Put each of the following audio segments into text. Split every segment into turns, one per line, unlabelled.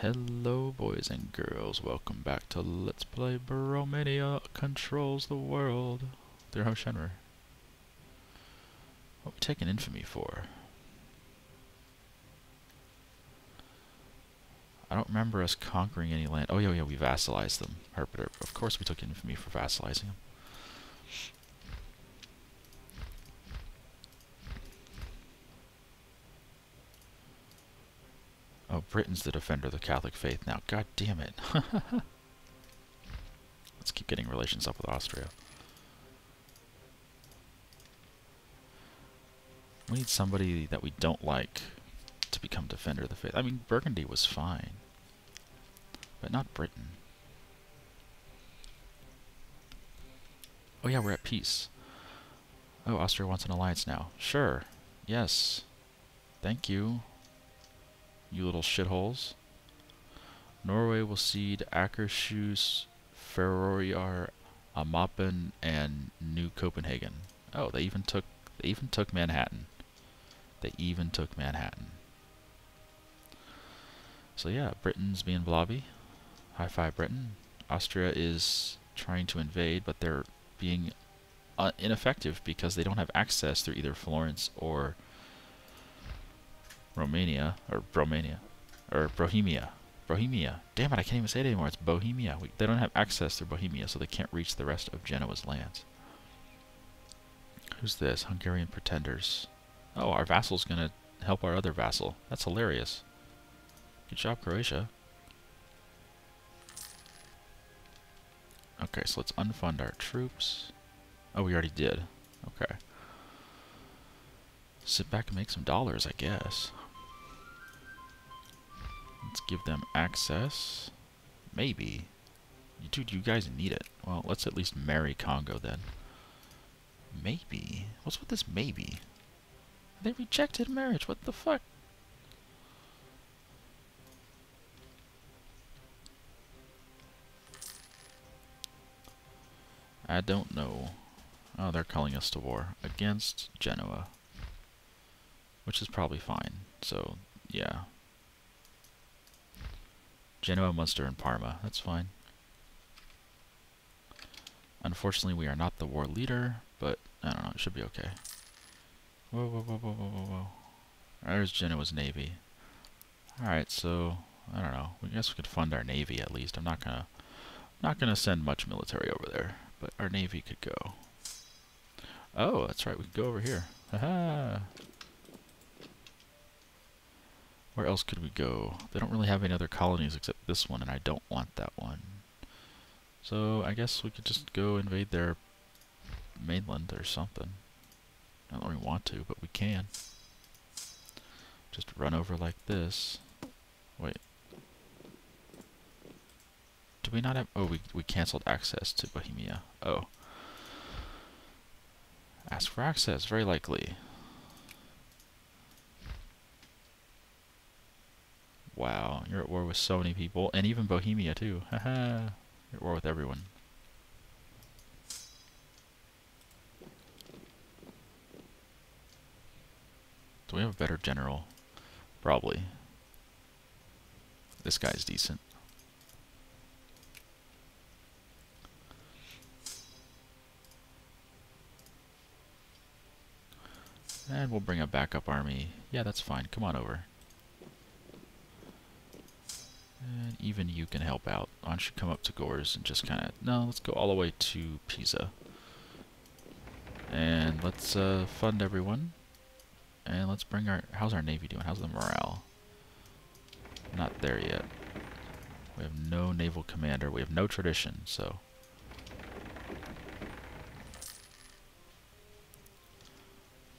Hello boys and girls, welcome back to Let's Play Bromania Controls the World. Through host Shenry. What we taking infamy for? I don't remember us conquering any land. Oh yeah, yeah, we vassalized them. Herpeter. Of course we took infamy for vassalizing them. Oh, Britain's the defender of the Catholic faith now. God damn it. Let's keep getting relations up with Austria. We need somebody that we don't like to become defender of the faith. I mean, Burgundy was fine. But not Britain. Oh yeah, we're at peace. Oh, Austria wants an alliance now. Sure. Yes. Thank you you little shitholes. Norway will cede Akershus, Ferroyar, Amapen, and New Copenhagen. Oh, they even took they even took Manhattan. They even took Manhattan. So yeah, Britain's being blobby. High five, Britain. Austria is trying to invade, but they're being uh, ineffective because they don't have access through either Florence or Romania, or Bromania, or Bohemia. Bohemia. Damn it, I can't even say it anymore. It's Bohemia. We, they don't have access through Bohemia, so they can't reach the rest of Genoa's lands. Who's this? Hungarian pretenders. Oh, our vassal's gonna help our other vassal. That's hilarious. Good job, Croatia. Okay, so let's unfund our troops. Oh, we already did. Okay. Sit back and make some dollars, I guess. Let's give them access. Maybe. Dude, you guys need it. Well, let's at least marry Congo then. Maybe. What's with this maybe? They rejected marriage. What the fuck? I don't know. Oh, they're calling us to war against Genoa. Which is probably fine. So, yeah. Genoa, Munster, and Parma. That's fine. Unfortunately, we are not the war leader, but I don't know, it should be okay. Whoa, whoa, whoa, whoa, whoa, whoa. There's Genoa's navy. Alright, so, I don't know. I guess we could fund our navy at least. I'm not gonna, not gonna send much military over there, but our navy could go. Oh, that's right, we could go over here. Haha! Where else could we go? They don't really have any other colonies except this one, and I don't want that one. So I guess we could just go invade their mainland or something. I don't really want to, but we can. Just run over like this. Wait. Do we not have... Oh, we, we cancelled access to Bohemia. Oh. Ask for access, very likely. You're at war with so many people, and even Bohemia too. Haha, you're at war with everyone. Do we have a better general? Probably. This guy's decent. And we'll bring a backup army. Yeah, that's fine. Come on over. And even you can help out. Why don't you come up to Gores and just kind of... No, let's go all the way to Pisa. And let's uh, fund everyone. And let's bring our... How's our Navy doing? How's the morale? Not there yet. We have no naval commander. We have no tradition, so...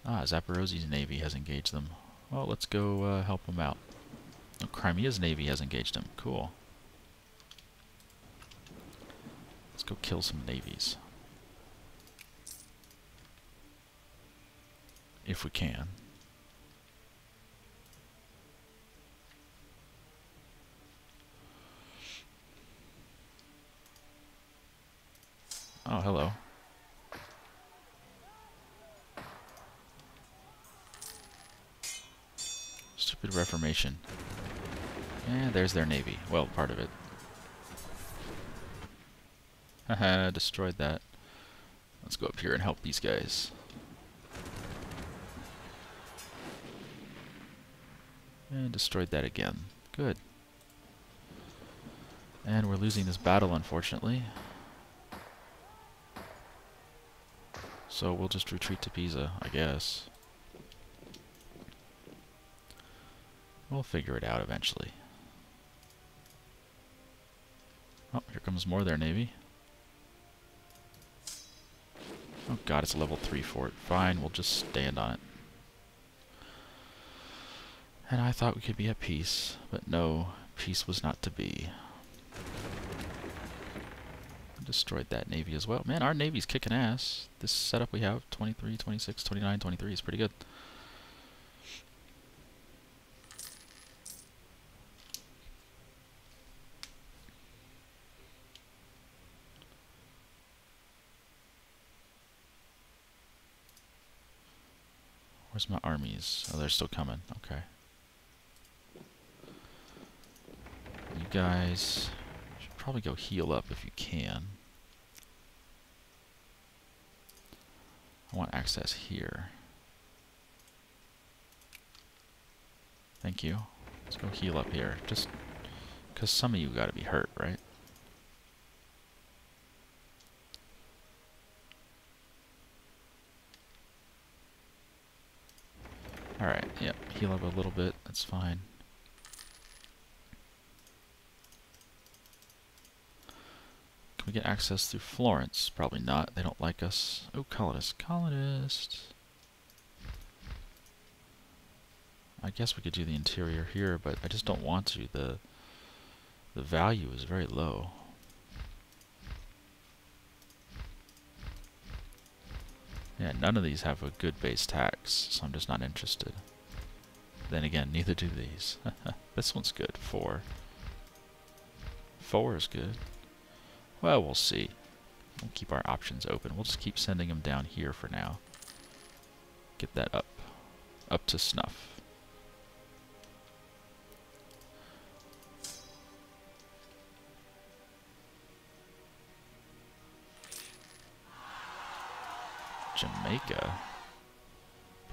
Ah, Zaporozhi's navy has engaged them. Well, let's go uh, help them out. Oh, Crimea's navy has engaged them. Cool. Let's go kill some navies. If we can. Oh, hello. Stupid Reformation. And there's their navy. Well, part of it. Haha, destroyed that. Let's go up here and help these guys. And destroyed that again. Good. And we're losing this battle, unfortunately. So we'll just retreat to Pisa, I guess. We'll figure it out eventually. Oh, here comes more there, navy. Oh god, it's a level 3 fort. Fine, we'll just stand on it. And I thought we could be at peace, but no, peace was not to be. Destroyed that navy as well. Man, our navy's kicking ass. This setup we have, 23, 26, 29, 23 is pretty good. Where's my armies? Oh, they're still coming. Okay. You guys should probably go heal up if you can. I want access here. Thank you. Let's go heal up here. Just because some of you got to be hurt, right? Alright, yep, heal up a little bit, that's fine. Can we get access through Florence? Probably not, they don't like us. Oh, colonist, colonist! I guess we could do the interior here, but I just don't want to. The, the value is very low. Yeah, none of these have a good base tax, so I'm just not interested. Then again, neither do these. this one's good. Four. Four is good. Well, we'll see. We'll keep our options open. We'll just keep sending them down here for now. Get that up. Up to snuff. Jamaica.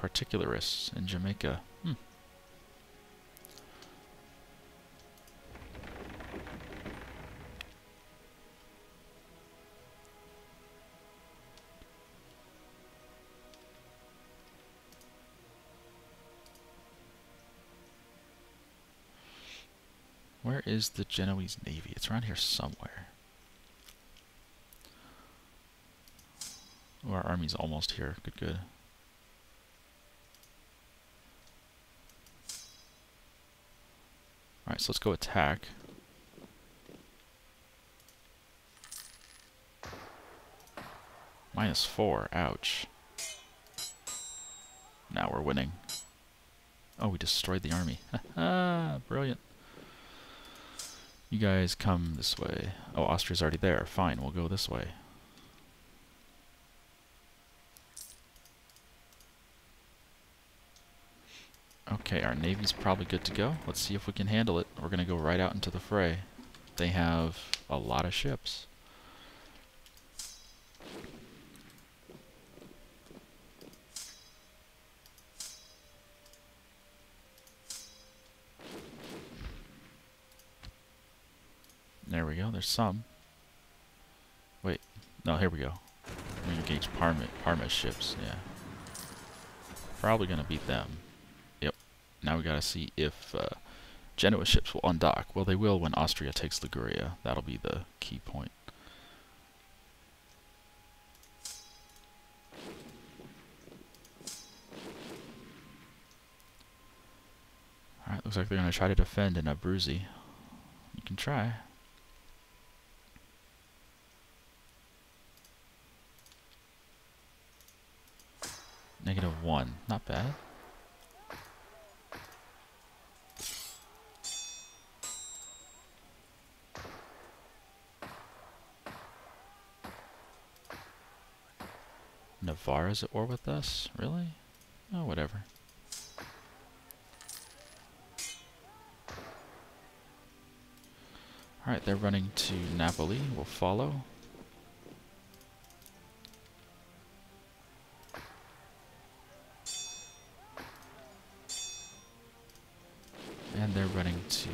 Particularists in Jamaica. Hmm. Where is the Genoese Navy? It's around here somewhere. Our army's almost here. Good, good. Alright, so let's go attack. Minus four, ouch. Now we're winning. Oh, we destroyed the army. Brilliant. You guys come this way. Oh, Austria's already there. Fine, we'll go this way. Okay, our navy's probably good to go. Let's see if we can handle it. We're going to go right out into the fray. They have a lot of ships. There we go, there's some. Wait, no, here we go. To engage Parma, Parma's ships, yeah. Probably going to beat them. Now we gotta see if uh, Genoa ships will undock. Well, they will when Austria takes Liguria. That'll be the key point. Alright, looks like they're going to try to defend in Abruzzi. You can try. Negative one. Not bad. Navarre's at war with us? Really? Oh, whatever. Alright, they're running to Napoli. We'll follow. And they're running to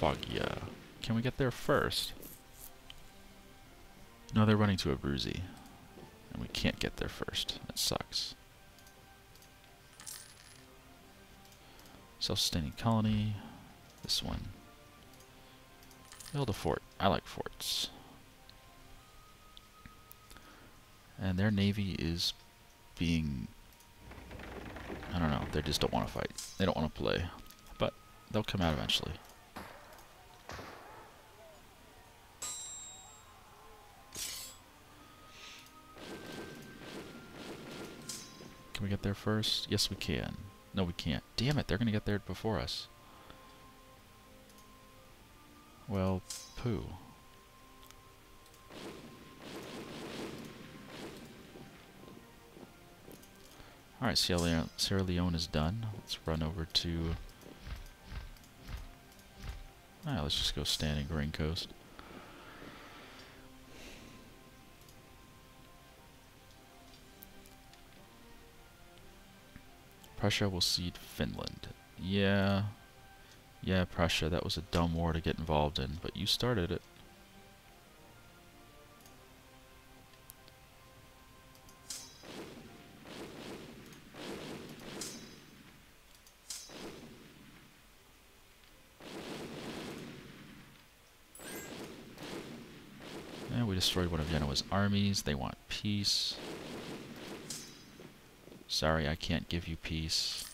Foggia. Can we get there first? No, they're running to Abruzzi. Can't get there first. That sucks. Self-sustaining colony. This one. Build a fort. I like forts. And their navy is being... I don't know. They just don't want to fight. They don't want to play. But they'll come out eventually. Can we get there first? Yes, we can. No, we can't. Damn it, they're going to get there before us. Well, poo. Alright, Sierra Leone, Sierra Leone is done. Let's run over to... Alright, let's just go stand in Green Coast. Prussia will cede Finland. Yeah. Yeah, Prussia, that was a dumb war to get involved in, but you started it. And we destroyed one of Genoa's armies. They want peace. Sorry, I can't give you peace.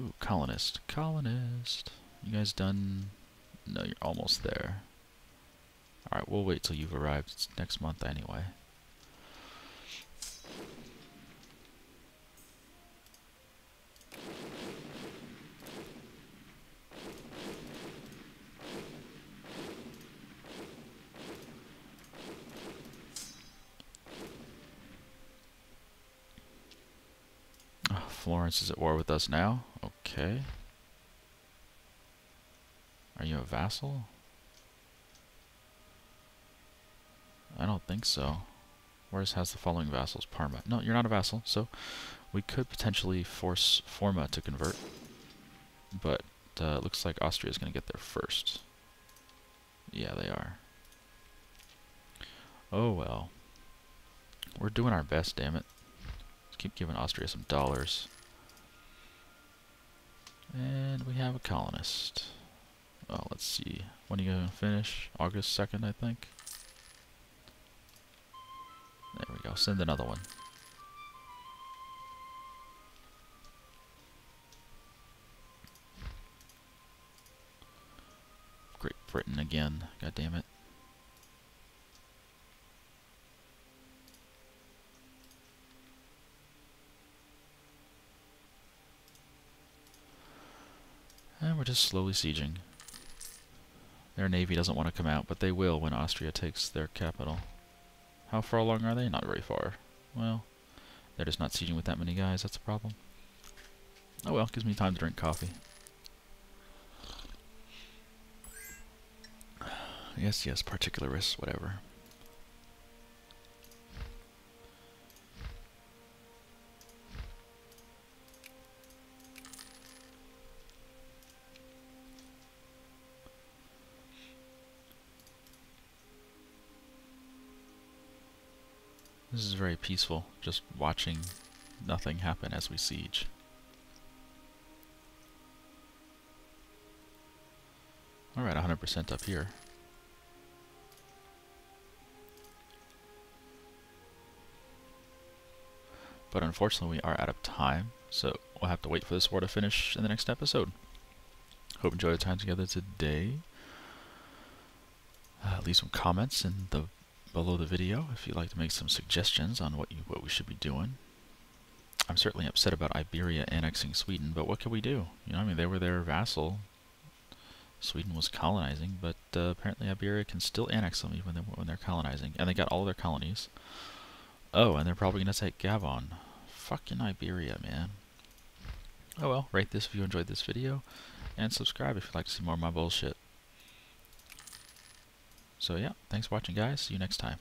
Ooh, colonist. Colonist. You guys done? No, you're almost there. Alright, we'll wait till you've arrived. It's next month anyway. Florence is at war with us now. Okay. Are you a vassal? I don't think so. Where's has the following vassals? Parma. No, you're not a vassal, so we could potentially force Forma to convert. But uh, it looks like Austria is going to get there first. Yeah, they are. Oh well. We're doing our best, damn it. Keep giving Austria some dollars. And we have a colonist. Well, let's see. When are you going to finish? August 2nd, I think. There we go. Send another one. Great Britain again. God damn it. Just slowly sieging. Their navy doesn't want to come out, but they will when Austria takes their capital. How far along are they? Not very far. Well, they're just not sieging with that many guys, that's a problem. Oh well, gives me time to drink coffee. Yes, yes, particularists, whatever. This is very peaceful, just watching nothing happen as we siege. Alright, 100% up here. But unfortunately we are out of time, so we'll have to wait for this war to finish in the next episode. Hope you enjoyed the time together today. Uh, leave some comments in the below the video if you'd like to make some suggestions on what you what we should be doing. I'm certainly upset about Iberia annexing Sweden, but what can we do? You know, I mean, they were their vassal. Sweden was colonizing, but uh, apparently Iberia can still annex them even when they're colonizing. And they got all their colonies. Oh, and they're probably going to take Gabon. Fucking Iberia, man. Oh well, rate this if you enjoyed this video, and subscribe if you'd like to see more of my bullshit. So yeah, thanks for watching guys, see you next time.